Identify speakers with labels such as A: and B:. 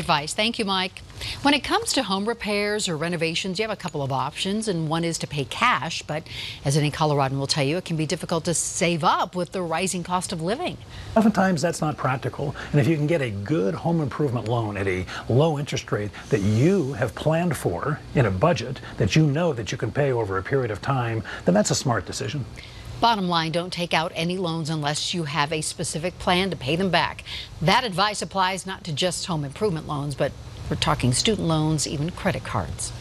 A: Advice. Thank you, Mike. When it comes to home repairs or renovations, you have a couple of options, and one is to pay cash. But as any Coloradan will tell you, it can be difficult to save up with the rising cost of living.
B: Oftentimes, that's not practical. And if you can get a good home improvement loan at a low interest rate that you have planned for in a budget that you know that you can pay over a period of time, then that's a smart decision.
A: Bottom line, don't take out any loans unless you have a specific plan to pay them back. That advice applies not to just home improvement loans, but we're talking student loans, even credit cards.